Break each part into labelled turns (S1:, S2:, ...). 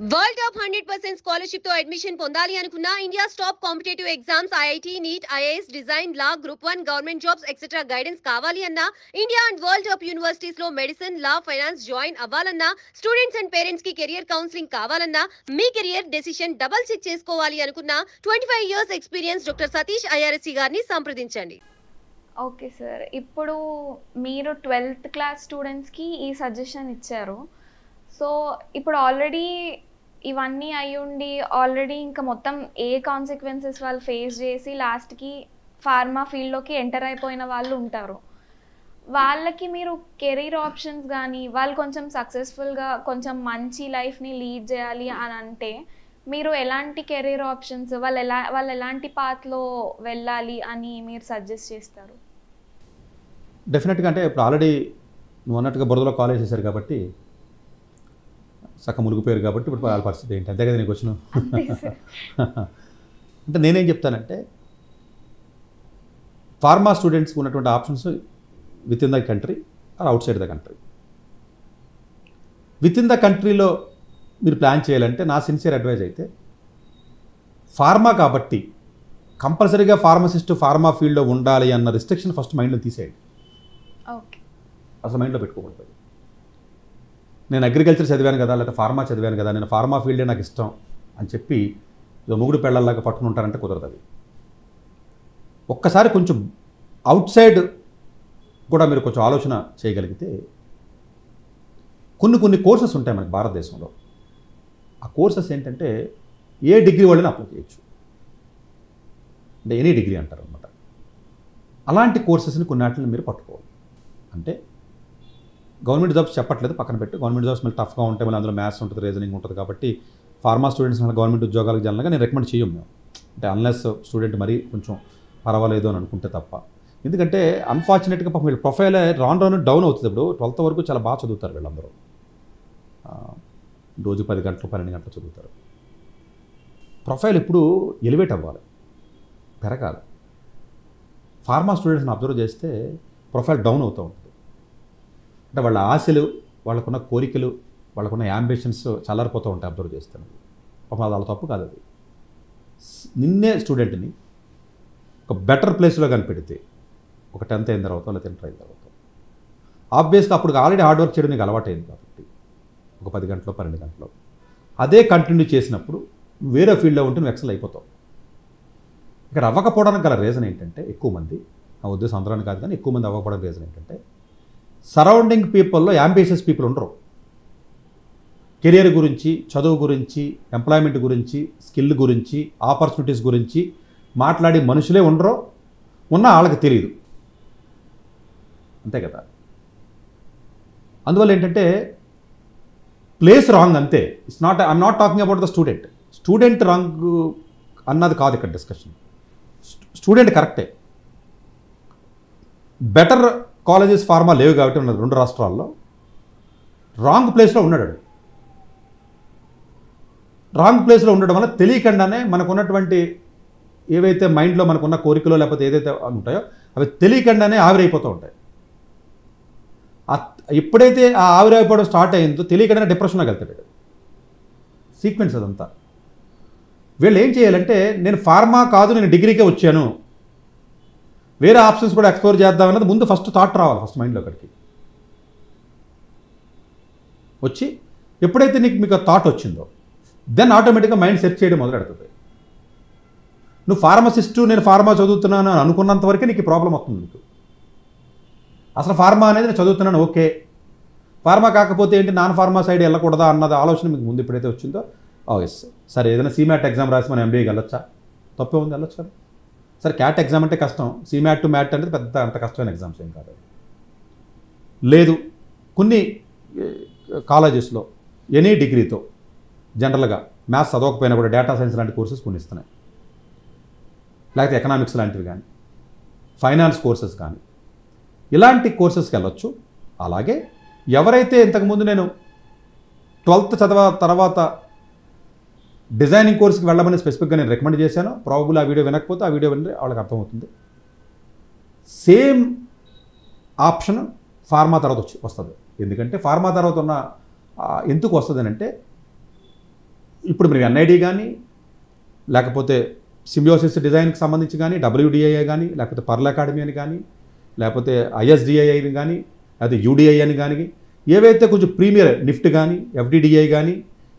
S1: World top hundred percent స్కాలర్షిప్తో admission పొందాలి అనుకున్న India top competitive exams IIT NEET IAS design law group one government jobs etcetera guidance కావాలి అన్నా India and world top యూనివర్సిటీస్లో medicine law finance join అవ్వాలన్నా students and పేరెంట్స్కి career counselling కావాలన్నా మీ కెరియర్ డెసిషన్ డబల్ చెక్ చేసుకోవాలి అనుకున్న twenty five years experience doctor Satish IRSC గారిని సంప్రదించండి.
S2: Okay sir. ఇప్పుడు మీరు ట్వెల్త్ క్లాస్ స్టూడెంట్స్కి ఈ సజెషన్ ఇచ్చారు. సో ఇప్పుడు ఆల్రెడీ ఇవన్నీ అయ్యుండి ఆల్రెడీ ఇంకా మొత్తం ఏ కాన్సిక్వెన్సెస్ వాళ్ళు ఫేస్ చేసి లాస్ట్కి ఫార్మా ఫీల్డ్లోకి ఎంటర్ అయిపోయిన వాళ్ళు ఉంటారు. వాళ్ళకి మీరు కెరీర్ ఆప్షన్స్ కానీ వాళ్ళు కొంచెం సక్సెస్ఫుల్గా కొంచెం మంచి లైఫ్ని లీడ్ చేయాలి అని అంటే మీరు ఎలాంటి కెరీర్ ఆప్షన్స్ వాళ్ళు ఎలా వాళ్ళు ఎలాంటి పాత్లో వెళ్ళాలి అని మీరు సజెస్ట్ చేస్తారు?
S3: డెఫినెట్గా అంటే ఇప్పుడు ఆల్రెడీ నువ్వు అన్నట్టుగా బురదలో కాలేజ్ చేశారు కాబట్టి సక్క మునిగిపోయారు కాబట్టి ఇప్పుడు వాళ్ళ పరిస్థితి ఏంటి? అంతే కదా నీకు వచ్చిన? అంటే నేనేం చెప్తానంటే ఫార్మా స్టూడెంట్స్కి ఉన్నటువంటి options within the country or outside the country within the కంట్రీలో మీరు ప్లాన్ చేయాలంటే నా సిన్సియర్ అడ్వైజ్ అయితే ఫార్మా కాబట్టి కంపల్సరీగా ఫార్మసిస్ట్ ఫార్మా ఫీల్డ్లో ఉండాలి అన్న రిస్ట్రిక్షన్ ఫస్ట్ మైండ్లో తీసేయండి. అసలు మైండ్లో పెట్టుకోకూడదు. నేను అగ్రికల్చర్ చదివాను కదా లేకపోతే ఫార్మా చదివాను కదా నేను ఫార్మా ఫీల్డే నాకు ఇష్టం అని చెప్పి ఏదో ముగుడు పెళ్ళల్లాగా పట్టుకుని ఉంటారంటే కుదరదు అది. ఒక్కసారి కొంచెం అవుట్ సైడ్ కూడా మీరు కొంచెం ఆలోచన చేయగలిగితే కొన్ని కొన్ని కోర్సెస్ ఉంటాయి మనకి భారతదేశంలో. ఆ కోర్సెస్ ఏంటంటే ఏ డిగ్రీ వాళ్ళని అప్లై చేయొచ్చు. అంటే ఎనీ డిగ్రీ అంటారు అనమాట అలాంటి కోర్సెస్ని కొన్నిటిని మీరు పట్టుకోవాలి. అంటే గవర్నమెంట్ జాబ్స్ చెప్పట్లేదు పక్కన పెట్టి. గవర్నమెంట్ జాబ్స్ మళ్ళీ టఫ్గా ఉంటాయి మళ్ళీ అందులో మ్యాథ్స్ ఉంటుంది రీజనింగ్ ఉంటుంది కాబట్టి ఫార్మా స్టూడెంట్స్ గవర్నమెంట్ ఉద్యోగాలకు జనరల్గా నేను రికమెండ్ చేయం మేము అంటే అన్లెస్ స్టూడెంట్ మరీ కొంచెం పర్వాలేదు అని అనుకుంటే తప్ప. ఎందుకంటే అన్ఫార్చునేట్గా పాపం వీళ్ళ ప్రొఫైల్ రాను రాను డౌన్ అవుతుంది ఇప్పుడు. ట్వెల్త్ వరకు చాలా బాగా చదువుతారు వీళ్ళందరూ. రోజు పది గంటలు పన్నెండు గంటలు చదువుతారు. ప్రొఫైల్ ఎప్పుడు ఎలివేట్ అవ్వాలి పెరగాలి. ఫార్మా స్టూడెంట్స్ని అబ్జర్వ్ చేస్తే ప్రొఫైల్ డౌన్ అవుతూ ఉంటుంది. అంటే వాళ్ళ ఆశలు వాళ్ళకున్న కోరికలు వాళ్ళకున్న యాంబిషన్స్ చల్లారిపోతూ ఉంటాయి అబ్జర్వ్ చేస్తాను పాపం వాళ్ళ తప్పు కాదు అది. నిన్నే స్టూడెంట్ని ఒక బెటర్ ప్లేస్లో కనిపెడితే ఒక టెన్త్ అయిన తర్వాత లేదా టెన్త్ అయిన తర్వాత. ఆబ్వియస్గా అప్పుడు ఆల్రెడీ హార్డ్ వర్క్ చేయడం నీకు అలవాటైంది కాబట్టి. ఒక పది గంటలో పన్నెండు గంటలో. అదే కంటిన్యూ చేసినప్పుడు వేరే ఫీల్డ్లో ఉంటే నువ్వు ఎక్సెల్ అయిపోతావు. ఇక్కడ అవ్వకపోవడానికి గల రీజన్ ఏంటంటే ఎక్కువ మంది నా ఉద్దేశం అందరాన్ని కాదు కానీ ఎక్కువ మంది అవ్వకపోవడానికి రీజన్ ఏంటంటే సరౌండింగ్ పీపుల్లో యాంబిషియస్ పీపుల్ ఉండరు. కెరియర్ గురించి చదువు గురించి ఎంప్లాయ్మెంట్ గురించి స్కిల్ గురించి ఆపర్చునిటీస్ గురించి మాట్లాడే మనుషులే ఉండరు ఉన్నా వాళ్ళకి తెలియదు అంతే కదా? అందువల్ల ఏంటంటే ప్లేస్ రాంగ్ అంతే. It's not I'm not talking about the student student wrong అన్నది కాదు ఇక్కడ డిస్కషన్ స్టూడెంట్ కరెక్టే బెటర్ కాలేజెస్ ఫార్మా లేవు కాబట్టి ఉన్నది రెండు రాష్ట్రాల్లో. రాంగ్ ప్లేస్లో ఉన్నాడు రాంగ్ ప్లేస్లో ఉండడం వల్ల తెలియకుండానే మనకున్నటువంటి ఏవైతే మైండ్లో మనకున్న కోరికలు లేకపోతే ఏదైతే ఉంటాయో అవి తెలియకుండానే ఆవిరైపోతూ ఉంటాయి. ఎప్పుడైతే ఆ ఆవిరైపోవడం స్టార్ట్ అయిందో తెలియకుండానే డిప్రెషన్లోకి వెళ్తాడు సీక్వెన్స్ అదంతా. వీళ్ళు ఏం చేయాలంటే నేను ఫార్మా కాదు నేను డిగ్రీకే వచ్చాను వేరే ఆప్షన్స్ కూడా ఎక్స్ప్లోర్ చేద్దాం అన్నది ముందు ఫస్ట్ థాట్ రావాలి ఫస్ట్ మైండ్లో అక్కడికి. వచ్చి ఎప్పుడైతే నీకు మీకు థాట్ వచ్చిందో దెన్ ఆటోమేటిక్గా మైండ్ సెర్చ్ చేయడం మొదలు పెడుతుంది. నువ్వు ఫార్మసిస్టు నేను ఫార్మా చదువుతున్నాను అని అనుకున్నంత వరకే నీకు ప్రాబ్లం వస్తుంది నీకు. అసలు ఫార్మా అనేది నేను చదువుతున్నాను ఓకే. ఫార్మా కాకపోతే ఏంటి నాన్ ఫార్మా సైడ్ వెళ్ళకూడదా అన్నది ఆలోచన మీకు ముందు ఎప్పుడైతే వచ్చిందో ఓ ఎస్. సరే ఏదైనా సీమ్యాట్ ఎగ్జామ్ రాసి మనం ఎంబీఏకి వెళ్ళొచ్చా? తప్పే ఉంది వెళ్ళొచ్చు కదా. సరే క్యాట్ ఎగ్జామ్ అంటే కష్టం. సిమ్యాట్ టు మ్యాట్ అనేది పెద్ద అంత కష్టమైన ఎగ్జామ్స్ ఏం కాదు. లేదు కొన్ని కాలేజెస్లో ఎనీ డిగ్రీతో జనరల్గా మ్యాథ్స్ చదవకపోయినా కూడా డేటా సైన్స్ లాంటి కోర్సెస్ కొన్ని ఇస్తున్నాయి. లేకపోతే ఎకనామిక్స్ లాంటివి కానీ ఫైనాన్స్ కోర్సెస్ కానీ ఇలాంటి కోర్సెస్కి వెళ్ళొచ్చు. అలాగే ఎవరైతే ఇంతకుముందు నేను ట్వెల్త్ చదవ తర్వాత డిజైనింగ్ కోర్స్కి వెళ్ళమని స్పెసిఫిక్గా నేను రికమెండ్ చేశాను. ప్రాబుల్ ఆ వీడియో వినకపోతే ఆ వీడియో విని వాళ్ళకి అర్థమవుతుంది. సేమ్ ఆప్షన్ ఫార్మా తర్వాత వచ్చి వస్తుంది. ఎందుకంటే ఫార్మా తర్వాత ఉన్న ఎందుకు వస్తుంది అంటే ఇప్పుడు మీరు ఎన్ఐడి కానీ లేకపోతే సింబియోసిస్ డిజైన్కి సంబంధించి కానీ డబ్ల్యూడిఐ కానీ లేకపోతే పర్ల అకాడమీ అని కానీ లేకపోతే ఐఎస్డిఐ అని కానీ లేకపోతే యూడిఐ అని కానీ ఏవైతే కొంచెం ప్రీమియర్ నిఫ్ట్ కానీ ఎఫ్డిడిఐ కానీ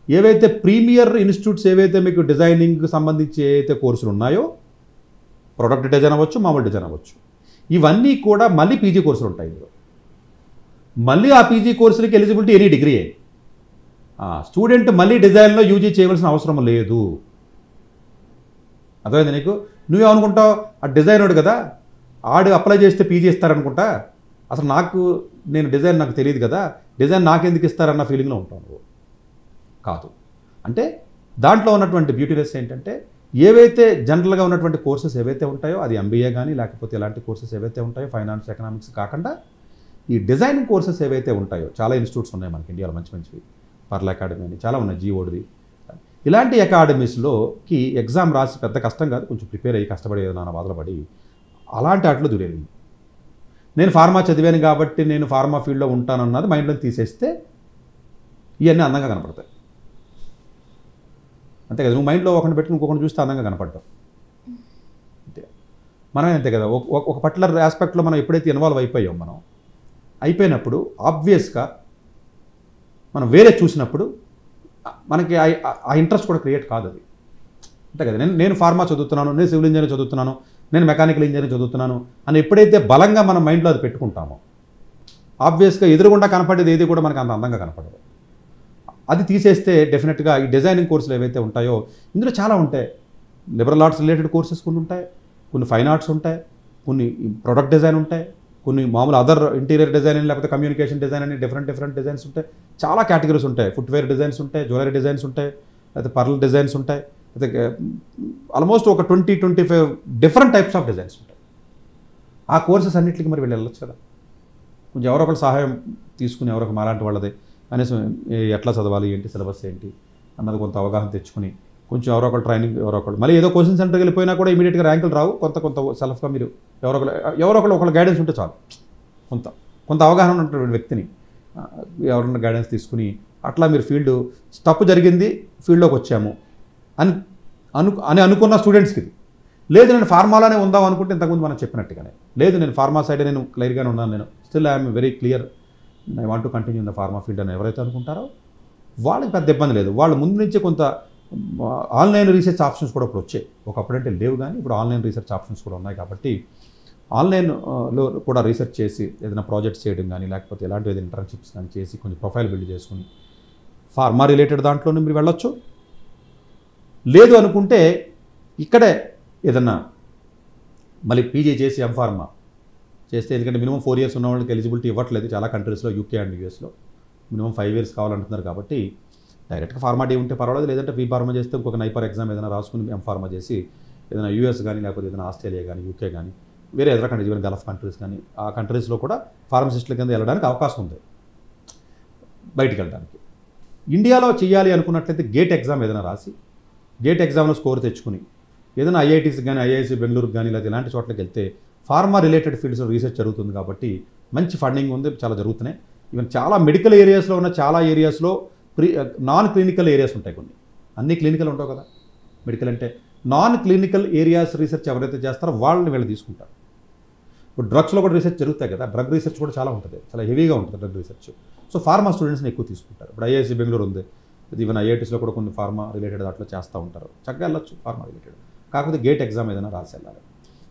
S3: ఏవైతే ప్రీమియర్ ఇన్స్టిట్యూట్స్ ఏవైతే మీకు డిజైనింగ్కి సంబంధించి ఏవైతే కోర్సులు ఉన్నాయో ప్రొడక్ట్ డిజైన్ అవ్వచ్చు మామూలు డిజైన్ అవ్వచ్చు ఇవన్నీ కూడా మళ్ళీ పీజీ కోర్సులు ఉంటాయి ఇందులో. మళ్ళీ ఆ పీజీ కోర్సులకి ఎలిజిబిలిటీ ఎనీ డిగ్రీ స్టూడెంట్ మళ్ళీ డిజైన్లో యూజీ చేయవలసిన అవసరం లేదు. అర్థమైంది నీకు? నువ్వేమనుకుంటావు? ఆ డిజైనర్డు కదా ఆడు అప్లై చేస్తే పీజీ ఇస్తారనుకుంటా? అసలు నాకు నేను డిజైన్ నాకు తెలియదు కదా డిజైన్ నాకెందుకు ఇస్తారన్న ఫీలింగ్లో ఉంటావు నువ్వు. కాదు. అంటే దాంట్లో ఉన్నటువంటి బ్యూటీనెస్ ఏంటంటే ఏవైతే జనరల్గా ఉన్నటువంటి కోర్సెస్ ఏవైతే ఉంటాయో అది ఎంబీఏ కానీ లేకపోతే ఇలాంటి కోర్సెస్ ఏవైతే ఉంటాయో ఫైనాన్స్ ఎకనామిక్స్ కాకుండా ఈ డిజైనింగ్ కోర్సెస్ ఏవైతే ఉంటాయో చాలా ఇన్స్టిట్యూట్స్ ఉన్నాయి మనకి ఇండియాలో మంచి మంచివి. పర్ల అకాడమీ అని చాలా ఉన్నాయి జీఓడిది ఇలాంటి అకాడమీస్లోకి ఎగ్జామ్ రాసి పెద్ద కష్టం కాదు కొంచెం ప్రిపేర్ అయ్యి కష్టపడి ఏదైనా బాధపడి అలాంటి వాటిలో దూరేది నేను ఫార్మా చదివాను కాబట్టి నేను ఫార్మా ఫీల్డ్లో ఉంటానన్నది మైండ్లో తీసేస్తే ఇవన్నీ అందంగా కనపడతాయి. అంతే కదా. నువ్వు మైండ్లో ఒకటి పెట్టి ఇంకొకటి చూస్తే అందంగా కనపడ్డావు అంతే. మనం అంతే కదా. ఒక- ఒక- పర్టికులర్ ఆస్పెక్ట్లో మనం ఎప్పుడైతే ఇన్వాల్వ్ అయిపోయాం మనం అయిపోయినప్పుడు ఆబ్వియస్గా మనం వేరే చూసినప్పుడు మనకి ఆ- ఆ ఇంట్రెస్ట్ కూడా క్రియేట్ కాదు అది. అంతే కదా. నేను నేను ఫార్మా చదువుతున్నాను నేను సివిల్ ఇంజనీర్ చదువుతున్నాను నేను మెకానికల్ ఇంజనీర్ చదువుతున్నాను అని ఎప్పుడైతే బలంగా మన మైండ్లో అది పెట్టుకుంటామో ఆబ్వియస్గా ఎదురుగుండా కనపడేది ఏది కూడా మనకు అంత అందంగా కనపడదు. అది తీసేస్తే డెఫినెట్గా ఈ డిజైనింగ్ కోర్సులు ఏవైతే ఉంటాయో ఇందులో చాలా ఉంటాయి. లిబరల్ ఆర్ట్స్ రిలేటెడ్ కోర్సెస్ కొన్ని ఉంటాయి కొన్ని ఫైన్ ఆర్ట్స్ ఉంటాయి కొన్ని ప్రొడక్ట్ డిజైన్ ఉంటాయి కొన్ని మామూలు అదర్ ఇంటీరియర్ డిజైన్ అని లేకపోతే కమ్యూనికేషన్ డిజైన్ అని డిఫరెంట్ డిఫరెంట్ డిజైన్స్ ఉంటాయి. చాలా కేటగిరీస్ ఉంటాయి. ఫుట్వేర్ డిజైన్స్ ఉంటాయి జ్యువెలరీ డిజైన్స్ ఉంటాయి లేకపోతే పర్ల్ డిజైన్స్ ఉంటాయి లేకపోతే ఆల్మోస్ట్ ఒక twenty twenty five different types of designs ఉంటాయి. ఆ కోర్సెస్ అన్నింటికి మరి వెళ్ళి వెళ్ళొచ్చు కదా. కొంచెం ఎవరో ఒకరు సహాయం తీసుకుని ఎవరొక మాలాంటి వాళ్ళది. కనీసం ఎట్లా చదవాలి ఏంటి సిలబస్ ఏంటి అన్నది కొంత అవగాహన తెచ్చుకుని కొంచెం ఎవరో ట్రైనింగ్ ఎవరో మళ్ళీ ఏదో కోచింగ్ సెంటర్కి వెళ్ళిపోయినా కూడా ఇమీడియట్గా ర్యాంకులు రావు. కొంత కొంత సెల్ఫ్గా మీరు ఎవరో ఒకరు ఎవరో ఒకరు ఒకళ్ళు గైడెన్స్ ఉంటే చాలు. కొంత కొంత అవగాహన ఉన్నటువంటి వ్యక్తిని ఎవరన్నా గైడెన్స్ తీసుకుని అట్లా మీరు ఫీల్డ్ తప్పు జరిగింది ఫీల్డ్లోకి వచ్చాము అని అను అని అనుకున్న స్టూడెంట్స్కి ఇది. లేదు నేను ఫార్మాలోనే ఉందాం అనుకుంటే ఇంతకుముందు మనం చెప్పినట్టుగానే. లేదు నేను ఫార్మా సైడ్ నేను క్లియర్గానే ఉన్నాను నేను. Still I'm very clear I want to continue in the pharma field అని ఎవరైతే అనుకుంటారో వాళ్ళకి పెద్ద ఇబ్బంది లేదు. వాళ్ళు ముందు నుంచే కొంత ఆన్లైన్ రీసెర్చ్ ఆప్షన్స్ కూడా ఇప్పుడు వచ్చాయి. ఒకప్పుడు అంటే లేవు కానీ ఇప్పుడు ఆన్లైన్ రీసెర్చ్ ఆప్షన్స్ కూడా ఉన్నాయి కాబట్టి ఆన్లైన్లో కూడా రీసెర్చ్ చేసి ఏదైనా ప్రాజెక్ట్స్ చేయడం కానీ లేకపోతే ఎలాంటి ఏదైనా ఇంటర్న్షిప్స్ కానీ చేసి కొంచెం ప్రొఫైల్ బిల్డ్ చేసుకుని ఫార్మా రిలేటెడ్ దాంట్లోనే మీరు వెళ్ళొచ్చు. లేదు అనుకుంటే ఇక్కడే ఏదన్నా మళ్ళీ పీజీ చేసి ఎం ఫార్మా చేస్తే ఎందుకంటే మినిమం ఫోర్ ఇయర్స్ ఉన్న వాళ్ళకి ఎలిజిబిలిటీ ఇవ్వట్లేదు. చాలా కంట్రీస్లో యూకే అండ్ యూఎస్లో మినిమం ఫైవ్ ఇయర్స్ కావాలంటున్నారు కాబట్టి డైరెక్ట్గా ఫార్మా ఉంటే పర్వాలేదు. లేదంటే ఫీ ఫార్మా చేస్తే ఇంకొక నైపర్ ఎగ్జామ్ ఏదైనా రాసుకుని ఎం ఫార్మా చేసి ఏదైనా యూఎస్ కానీ లేకపోతే ఏదైనా ఆస్ట్రేలియా కానీ యూకే కానీ వేరే ఇతర కంట్రీస్ ఈవెన్ గల్ఫ్ కంట్రీస్ కానీ ఆ కంట్రీస్లో కూడా ఫార్మసిస్టుల కింద వెళ్ళడానికి అవకాశం ఉంది. బయటికి వెళ్ళడానికి. ఇండియాలో చేయాలి అనుకున్నట్లయితే గేట్ ఎగ్జామ్ ఏదైనా రాసి గేట్ ఎగ్జామ్లో స్కోర్ తెచ్చుకుని ఏదైనా ఐఐటీస్ కానీ ఐఐసి బెంగళూరుకి కానీ లేదా ఇలాంటి చోట్లకి వెళ్తే ఫార్మా రిలేటెడ్ ఫీల్డ్స్లో రీసెర్చ్ జరుగుతుంది కాబట్టి మంచి ఫండింగ్ ఉంది చాలా జరుగుతున్నాయి. ఈవెన్ చాలా మెడికల్ ఏరియాస్లో ఉన్న చాలా ఏరియాస్లో ప్రీ నాన్ క్లినికల్ ఏరియాస్ ఉంటాయి కొన్ని. అన్ని క్లినికల్ ఉంటావు కదా. మెడికల్ అంటే నాన్ క్లినికల్ ఏరియాస్ రీసెర్చ్ ఎవరైతే చేస్తారో వాళ్ళని వీళ్ళు తీసుకుంటారు. ఇప్పుడు డ్రగ్స్లో కూడా రీసెర్చ్ జరుగుతాయి కదా. డ్రగ్ రీసెర్చ్ కూడా చాలా ఉంటుంది. చాలా హెవీగా ఉంటుంది డ్రగ్ రీసెర్చ్ సో ఫార్మా స్టూడెంట్స్ని ఎక్కువ తీసుకుంటారు. ఇప్పుడు ఐఐసి బెంగళూరు ఉంది. ఈవెన్ ఐఐటీస్లో కూడా కొన్ని ఫార్మా రిలేటెడ్ దాంట్లో చేస్తూ ఉంటారు. చక్కగా వెళ్ళొచ్చు ఫార్మా రిలేటెడ్ కాకపోతే గేట్ ఎగ్జామ్ ఏదైనా రాసి వెళ్ళాలి.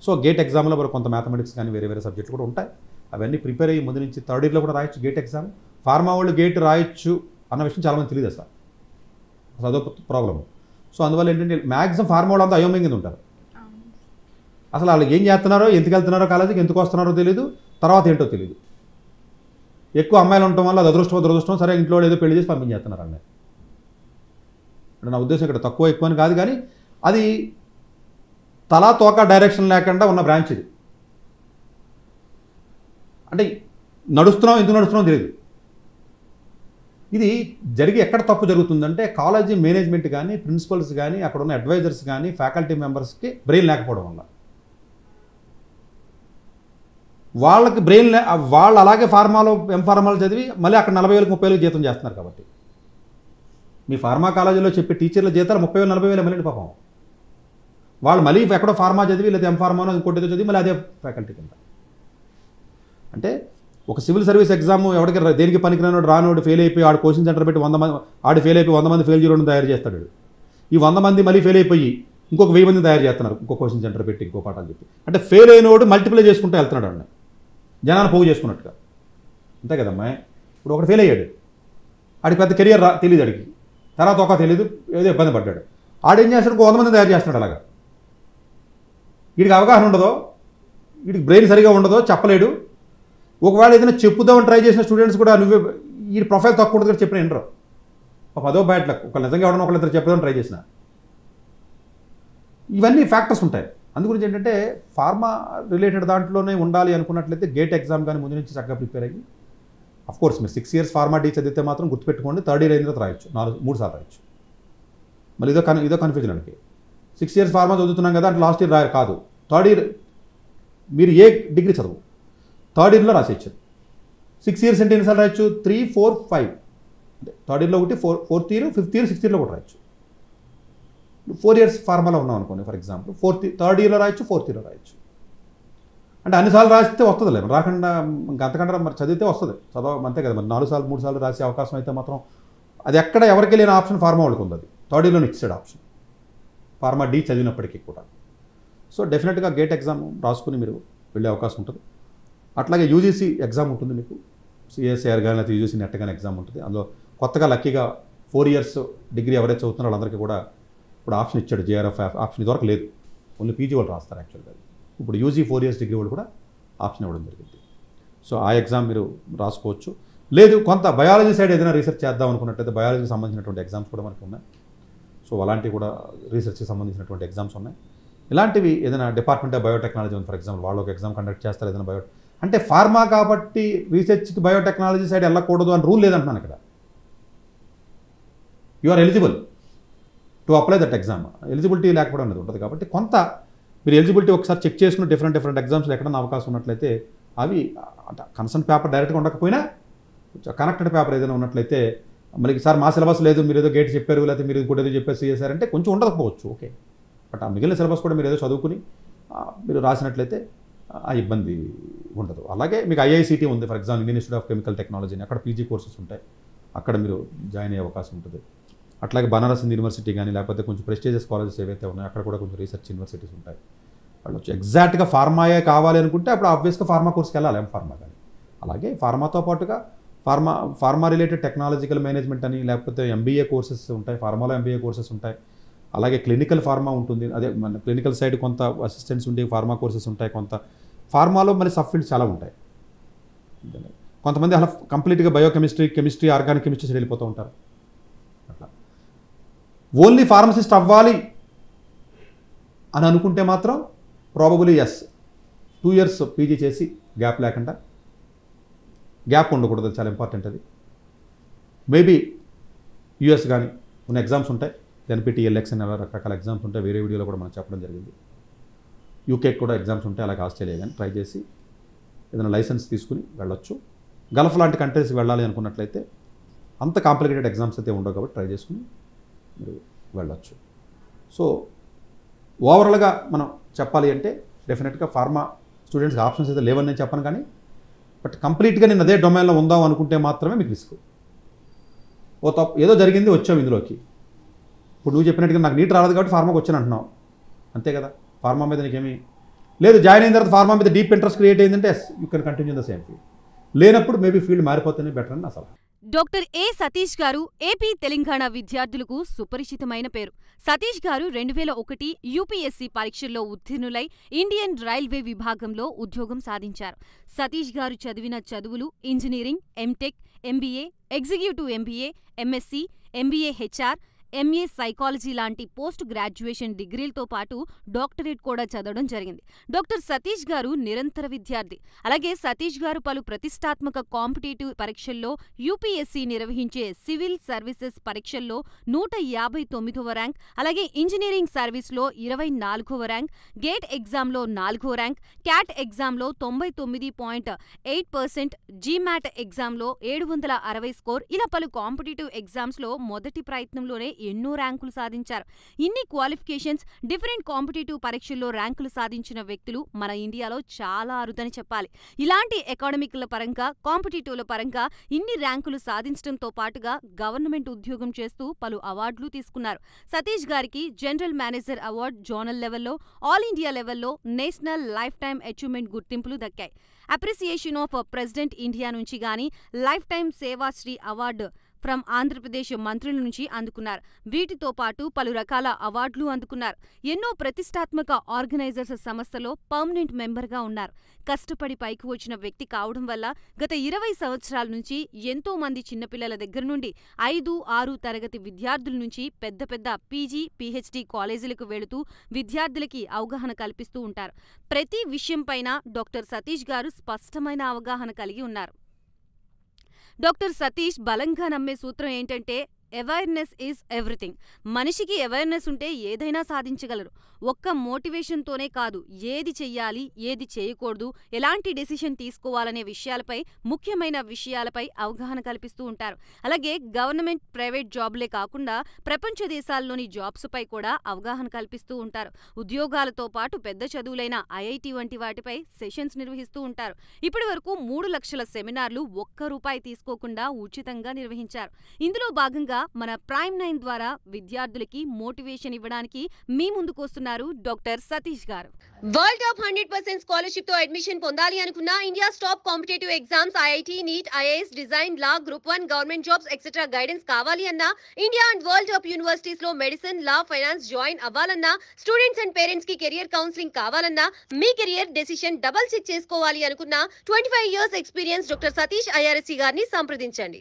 S3: సో గేట్ ఎగ్జామ్లో మరి కొంత మ్యాథమెటిక్స్ కానీ వేరే వేరే సబ్జెక్టులు కూడా ఉంటాయి. అవన్నీ ప్రిపేర్ అయ్యి ముందు నుంచి థర్డ్ ఇయర్లో కూడా రాయొచ్చు గేట్ ఎగ్జామ్. ఫార్మా వాళ్ళు గేట్ రాయొచ్చు అన్న విషయం చాలామంది తెలియదు అసలు అసలు అదొక ప్రాబ్లమ్. సో అందువల్ల ఏంటంటే మ్యాక్సిమం ఫార్మా వాళ్ళు అంతా అయోమయం ఉంటారు. అసలు వాళ్ళు ఏం చేస్తున్నారో ఎందుకు వెళ్తున్నారో కాలేజీకి ఎందుకు వస్తున్నారో తెలియదు తర్వాత ఏంటో తెలియదు ఎక్కువ అమ్మాయిలు ఉండటం వల్ల అది అదృష్టం దురదృష్టం సరే ఇంట్లో ఏదో పెళ్ళి చేసి పంపించేస్తున్నారు అన్నీ అంటే నా ఉద్దేశం ఇక్కడ తక్కువ ఎక్కువ అని కాదు కానీ అది తలా తోక డైరెక్షన్ లేకుండా ఉన్న బ్రాంచ్ ఇది. అంటే నడుస్తున్నాం ఎందుకు నడుస్తున్నాం తెలియదు ఇది జరిగి ఎక్కడ తప్పు జరుగుతుందంటే కాలేజీ మేనేజ్మెంట్ కానీ ప్రిన్సిపల్స్ కానీ అక్కడ ఉన్న అడ్వైజర్స్ కానీ ఫ్యాకల్టీ మెంబర్స్కి బ్రెయిన్ లేకపోవడం వల్ల. వాళ్ళకి బ్రెయిన్ వాళ్ళు అలాగే ఫార్మాలో ఎం ఫార్మాలు చదివి మళ్ళీ అక్కడ నలభై వేలకు ముప్పై వేలకు జీతం చేస్తున్నారు కాబట్టి. మీ ఫార్మా కాలేజీలో చెప్పే టీచర్ల జీతాలు ముప్పై వేలు నలభై వేలు మళ్ళీ పాపం. వాళ్ళు మళ్ళీ ఎక్కడో ఫార్మా చదివి లేదా ఎం ఫార్మానో ఇంకోటి చదివి మళ్ళీ అదే ఫ్యాకల్టీ కింద. అంటే ఒక సివిల్ సర్వీస్ ఎగ్జామ్ ఎవరికి రా- దేనికి పనికిరానోడు రానోడు ఫెయిల్ అయిపోయి ఆడు కోచింగ్ సెంటర్ పెట్టి వంద మంది ఆడు ఫెయిల్ అయిపోయి వంద మంది ఫెయిల్ చేయడం తయారు చేస్తాడు ఈ వంద మంది మళ్ళీ ఫెయిల్ అయిపోయి ఇంకొక వెయ్యి మంది తయారు చేస్తున్నారు ఇంకో కోచింగ్ సెంటర్ పెట్టి ఇంకో పాఠాలు చెప్పి. అంటే ఫెయిల్ అయినోడు మల్టిప్లై చేసుకుంటూ వెళ్తున్నాడు అండి జనాన్ని పోగు చేసుకున్నట్టుగా. అంతే కదమ్మా. ఇప్పుడు ఒకటి ఫెయిల్ అయ్యాడు. ఆడికి పెద్ద కెరియర్ రా తెలియదు అడిగి తర్వాత ఒక తెలియదు ఏదో ఇబ్బంది పడ్డాడు. ఆడేం చేస్తాడు ఇంకో వంద మంది తయారు చేస్తున్నాడు అలాగా. వీడికి అవగాహన ఉండదో వీడికి బ్రెయిన్ సరిగా ఉండదో చెప్పలేడు. ఒకవేళ ఏదైనా చెప్పుదామని ట్రై చేసిన స్టూడెంట్స్ కూడా నువ్వే ఈ ప్రొఫైల్ తక్కువ ఉంటుంది చెప్పిన వినరు ఒక పదో బ్యాడ్ లక్ ఒక నిజంగా ఎవడన్నా ఒకళ్ళిద్దరు చెప్పదామని ట్రై చేసిన. ఇవన్నీ ఫ్యాక్టర్స్ ఉంటాయి. అందుగురించి ఏంటంటే ఫార్మా రిలేటెడ్ దాంట్లోనే ఉండాలి అనుకున్నట్లయితే గేట్ ఎగ్జామ్ కానీ ముందు నుంచి చక్కగా ప్రిపేర్ అయ్యి అఫ్ కోర్స్ మీరు సిక్స్ ఇయర్స్ ఫార్మా డీ చదివితే మాత్రం గుర్తుపెట్టుకోండి థర్డ్ ఇయర్ అయిన తర్వాత రాయొచ్చు. నాలుగు మూడు సార్లు రాయొచ్చు. మళ్ళీ ఇదో కన్ ఇదో కన్ఫ్యూజన్ అండి సిక్స్ ఇయర్స్ ఫార్మా చదువుతున్నాం కదా అంటే లాస్ట్ ఇయర్ రాయరు కాదు. థర్డ్ ఇయర్ మీరు ఏ డిగ్రీ చదువు? థర్డ్ ఇయర్లో రాసేయచ్చు. సిక్స్ ఇయర్స్ అంటే ఎన్నిసార్లు రాయొచ్చు? Three four five. అంటే థర్డ్ ఇయర్లో ఒకటి four fourth year fifth year sixth ఇయర్లో కూడా రాయొచ్చు. ఫోర్ ఇయర్స్ ఫార్మాలో ఉన్నాం అనుకోండి ఫర్ ఎగ్జాంపుల్. ఫోర్త్ థర్డ్ ఇయర్లో రాయొచ్చు ఫోర్త్ ఇయర్లో రాయొచ్చు. అంటే అన్నిసార్లు రాస్తే వస్తుంది లేదు రాకుండా ఇంకా అంతకంటే మరి చదివితే వస్తుంది. చదవ అంతే కదా మరి. నాలుగు సార్లు మూడు సార్లు రాసే అవకాశం అయితే మాత్రం అది ఎక్కడ ఎవరికి లేని ఆప్షన్ ఫార్మా వాళ్ళకి ఉంది అది థర్డ్ ఇయర్లో ఇచ్చాడు ఆప్షన్. ఫార్మా డి చదివినప్పటికీ కూడా. సో డెఫినెట్గా గేట్ ఎగ్జామ్ రాసుకుని మీరు వెళ్ళే అవకాశం ఉంటుంది. అట్లాగే యూజీసీ ఎగ్జామ్ ఉంటుంది మీకు. సిఎస్ఐఆర్ కానీ లేకపోతే యూజీసీ నెట్ కానీ ఎగ్జామ్ ఉంటుంది. అందులో కొత్తగా లక్కీగా ఫోర్ ఇయర్స్ డిగ్రీ ఎవరైతే చదువుతున్నారో వాళ్ళందరికీ కూడా ఇప్పుడు ఆప్షన్ ఇచ్చాడు జేఆర్ఎఫ్ ఆప్షన్ ఇదివరకు లేదు. ఓన్లీ పీజీ వాళ్ళు రాస్తారు యాక్చువల్గా ఇప్పుడు యూజీ ఫోర్ ఇయర్స్ డిగ్రీ వాళ్ళు కూడా ఆప్షన్ ఇవ్వడం జరిగింది. సో ఆ ఎగ్జామ్ మీరు రాసుకోవచ్చు. లేదు కొంత బయాలజీ సైడ్ ఏదైనా రీసెర్చ్ చేద్దాం అనుకున్నట్టయితే బయాలజీకి సంబంధించినటువంటి ఎగ్జామ్స్ కూడా మనకు ఉన్నాయి. సో అలాంటివి కూడా రీసెర్చ్కి సంబంధించినటువంటి ఎగ్జామ్స్ ఉన్నాయి. ఇలాంటివి ఏదైనా డిపార్ట్మెంట్ ఆఫ్ బయోటెక్నాలజీ ఉంది ఫర్ ఎగ్జాంపుల్ వాళ్ళు ఒక ఎగ్జామ్ కండక్ట్ చేస్తారు ఏదైనా బయో అంటే ఫార్మా కాబట్టి రీసెర్చ్కి బయోటెక్నాలజీ సైడ్ వెళ్ళకూడదు అని రూల్ లేదంటున్నాను ఇక్కడ. You are eligible to apply that exam eligibility లేకపోవడం అనేది ఉంటుంది కాబట్టి కొంత మీరు ఎలిజిబిలిటీ ఒకసారి చెక్ చేసుకుని డిఫరెంట్ డిఫరెంట్ ఎగ్జామ్స్లో ఎక్కడన్నా అవకాశం ఉన్నట్లయితే అవి కన్సర్న్ పేపర్ డైరెక్ట్గా ఉండకపోయినా కనెక్టెడ్ పేపర్ ఏదైనా ఉన్నట్లయితే మనకి సార్ మా సిలబస్ లేదు మీరు ఏదో గేట్ చెప్పారు లేకపోతే మీరు కూడా ఏదో చెప్పేసి చేశారంటే కొంచెం ఉండకపోవచ్చు ఓకే. బట్ ఆ మిగిలిన సిలబస్ కూడా మీరు ఏదో చదువుకుని మీరు రాసినట్లయితే ఆ ఇబ్బంది ఉండదు. అలాగే మీకు ఐఐసిటీ ఉంది for example Indian Institute of Chemical Technology అని అక్కడ పీజీ కోర్సెస్ ఉంటాయి. అక్కడ మీరు జాయిన్ అయ్యే అవకాశం ఉంటుంది. అట్లాగే బనారస్ యూనివర్సిటీ కానీ లేకపోతే కొంచెం ప్రెస్టీజియస్ కాలేజెస్ ఏవైతే ఉన్నాయో అక్కడ కూడా కొంచెం రీసెర్చ్ యూనివర్సిటీస్ ఉంటాయి. వాళ్ళు వచ్చి ఎగ్జాక్ట్గా ఫార్మాయే కావాలి అనుకుంటే అప్పుడు ఆబ్వియస్గా ఫార్మా కోర్స్కి వెళ్ళాలి ఎం ఫార్మా కానీ అలాగే ఫార్మాతో పాటుగా pharma pharma related technological management అని లేకపోతే ఎంబీఏ కోర్సెస్ ఉంటాయి ఫార్మాలో ఎంబీఏ కోర్సెస్ ఉంటాయి. అలాగే క్లినికల్ ఫార్మా ఉంటుంది. అదే మన క్లినికల్ సైడ్ కొంత అసిస్టెంట్స్ ఉండే ఫార్మా కోర్సెస్ ఉంటాయి కొంత ఫార్మాలో మరి సబ్ ఫీల్డ్స్ చాలా ఉంటాయి. కొంతమంది అలా కంప్లీట్గా biochemistry chemistry organic chemistry side వెళ్ళిపోతూ ఉంటారు. అట్లా. ఓన్లీ ఫార్మసిస్ట్ అవ్వాలి అని అనుకుంటే మాత్రం probably as two years PG చేసి గ్యాప్ లేకుండా గ్యాప్ ఉండకూడదు చాలా ఇంపార్టెంట్ అది. మేబీ యూఎస్ కానీ కొన్ని ఎగ్జామ్స్ ఉంటాయి. ఎన్పిటిఎల్ ఎక్స్ అని అలా రకరకాల ఎగ్జామ్స్ ఉంటాయి. వేరే వీడియోలో కూడా మనం చెప్పడం జరిగింది. యూకే కూడా ఎగ్జామ్స్ ఉంటాయి అలాగే ఆస్ట్రేలియా కానీ ట్రై చేసి ఏదైనా లైసెన్స్ తీసుకుని వెళ్ళొచ్చు. గల్ఫ్ లాంటి కంట్రీస్కి వెళ్ళాలి అనుకున్నట్లయితే అంత కాంప్లికేటెడ్ ఎగ్జామ్స్ అయితే ఉండవు కాబట్టి ట్రై చేసుకుని మీరు వెళ్ళొచ్చు. సో ఓవరాల్గా మనం చెప్పాలి అంటే డెఫినెట్గా ఫార్మా స్టూడెంట్స్కి ఆప్షన్స్ అయితే లేవని నేను చెప్పను కానీ బట్ కంప్లీట్గా నేను అదే డొమైన్లో ఉందాం అనుకుంటే మాత్రమే మీకు రిస్క్. ఓ తప్ప ఏదో జరిగింది వచ్చావు ఇందులోకి. ఇప్పుడు నువ్వు చెప్పినట్టుగా నాకు నీట్ రాలేదు కాబట్టి ఫార్మాకి వచ్చాను అంటున్నావు. అంతే కదా? ఫార్మా మీద నీకేమీ లేదు జాయిన్ అయిన తర్వాత ఫార్మా మీద డీప్ ఇంట్రెస్ట్ క్రియేట్ అయిందంటే you can continue the same field. లేనప్పుడు మేబీ ఫీల్డ్ మారిపోతేనే బెటర్ అని నా సలహా.
S4: డాక్టర్ ఏ సతీష్ గారు ఏపీ తెలంగాణ విద్యార్థులకు సుపరిచితమైన పేరు. సతీష్ గారు రెండు వేల ఒకటి యూపీఎస్సీ పరీక్షల్లో ఉత్తీర్ణులై ఇండియన్ రైల్వే విభాగంలో ఉద్యోగం సాధించారు. సతీష్ గారు చదివిన చదువులు engineering MTech MBA executive MBA MSc MBA HR MA psychology లాంటి పోస్ట్ గ్రాడ్యుయేషన్ డిగ్రీలతో పాటు డాక్టరేట్ కూడా చదవడం జరిగింది. డాక్టర్ సతీష్ గారు నిరంతర విద్యార్థి. అలాగే సతీష్ గారు పలు ప్రతిష్టాత్మక కాంపిటేటివ్ పరీక్షల్లో యూపీఎస్సీ నిర్వహించే సివిల్ సర్వీసెస్ పరీక్షల్లో నూట యాభై తొమ్మిదవ ర్యాంక్ అలాగే ఇంజనీరింగ్ సర్వీస్లో ఇరవై నాలుగవ ర్యాంక్ గేట్ ఎగ్జామ్లో నాలుగో ర్యాంక్ క్యాట్ ఎగ్జామ్లో తొంభై తొమ్మిది పాయింట్ ఎయిట్ పర్సెంట్ జీమాట్ ఎగ్జామ్లో ఏడు వందల అరవై స్కోర్ ఇలా పలు కాంపిటేటివ్ ఎగ్జామ్స్లో మొదటి ప్రయత్నంలోనే ఎన్నో ర్యాంకులు సాధించారు. ఇన్ని క్వాలిఫికేషన్స్ డిఫరెంట్ కాంపిటేటివ్ పరీక్షల్లో ర్యాంకులు సాధించిన వ్యక్తులు మన ఇండియాలో చాలా అరుదని చెప్పాలి. ఇలాంటి అకాడమిక్ల పరంగా కాంపిటేటివ్ల పరంగా ఇన్ని ర్యాంకులు సాధించడంతో పాటుగా గవర్నమెంట్ ఉద్యోగం చేస్తూ పలు అవార్డులు తీసుకున్నారు. సతీష్ గారికి జనరల్ మేనేజర్ అవార్డు జోనల్ లెవెల్లో ఆల్ ఇండియా లెవెల్లో నేషనల్ లైఫ్ టైం అచీవ్మెంట్ గుర్తింపులు దక్కాయి. అప్రిసియేషన్ ఆఫ్ ప్రెసిడెంట్ ఇండియా నుంచి గాని lifetime Sevashri award from Andhra Pradesh మంత్రుల నుంచి అందుకున్నారు. వీటితో పాటు పలు రకాల అవార్డులు అందుకున్నారు. ఎన్నో ప్రతిష్టాత్మక ఆర్గనైజర్స్ సంస్థలో పర్మనెంట్ మెంబర్గా ఉన్నారు. కష్టపడి పైకి వచ్చిన వ్యక్తి కావడం వల్ల గత ఇరవై సంవత్సరాల నుంచి ఎంతో మంది చిన్నపిల్లల దగ్గర నుండి ఐదు ఆరు తరగతి విద్యార్థుల నుంచి పెద్ద పెద్ద పీజీ పీహెచ్డీ కాలేజీలకు వెళుతూ విద్యార్థులకి అవగాహన కల్పిస్తూ ఉంటారు. ప్రతి విషయంపైన డాక్టర్ సతీష్ గారు స్పష్టమైన అవగాహన కలిగి ఉన్నారు. డాక్టర్ సతీష్ బలంగా నమ్మే సూత్రం ఏంటంటే అవేర్నెస్ ఈజ్ ఎవ్రీథింగ్. మనిషికి అవేర్నెస్ ఉంటే ఏదైనా సాధించగలరు. ఒక్క మోటివేషన్తోనే కాదు ఏది చెయ్యాలి ఏది చేయకూడదు ఎలాంటి డెసిషన్ తీసుకోవాలనే విషయాలపై ముఖ్యమైన విషయాలపై అవగాహన కల్పిస్తూ ఉంటారు. అలాగే గవర్నమెంట్ ప్రైవేట్ జాబ్లే కాకుండా ప్రపంచ దేశాల్లోని జాబ్స్పై కూడా అవగాహన కల్పిస్తూ ఉంటారు. ఉద్యోగాలతో పాటు పెద్ద చదువులైన ఐఐటి వంటి వాటిపై సెషన్స్ నిర్వహిస్తూ ఉంటారు. ఇప్పటి వరకు మూడు లక్షల సెమినార్లు ఒక్క రూపాయి తీసుకోకుండా ఉచితంగా నిర్వహించారు. ఇందులో భాగంగా మన ప్రైమ్ నైన్ ద్వారా విద్యార్థులకి మోటివేషన్ ఇవ్వడానికి మీ ముందుకు వస్తున్నారు డాక్టర్ సతీష్ గారు.
S1: వరల్డ్ టాప్ హండ్రెడ్ పర్సెంట్ స్కాలర్షిప్తో అడ్మిషన్ పొందాలి అనుకున్న India top competitive exams IIT NEET IAS design law group one government jobs etcetera guidance కావాలి అన్నా ఇండియా అండ్ వరల్డ్ టాప్ యూనివర్సిటీస్లో మెడిసిన్ లా ఫైనాన్స్ జాయిన్ అవ్వాలన్నా స్టూడెంట్స్ అండ్ పేరెంట్స్కి career counselling కావాలన్నా మీ కెరియర్ డెసిషన్ డబల్ చెక్ చేసుకోవాలి అనుకున్న twenty five years experience doctor Satish IRSC గారిని సంప్రదించండి.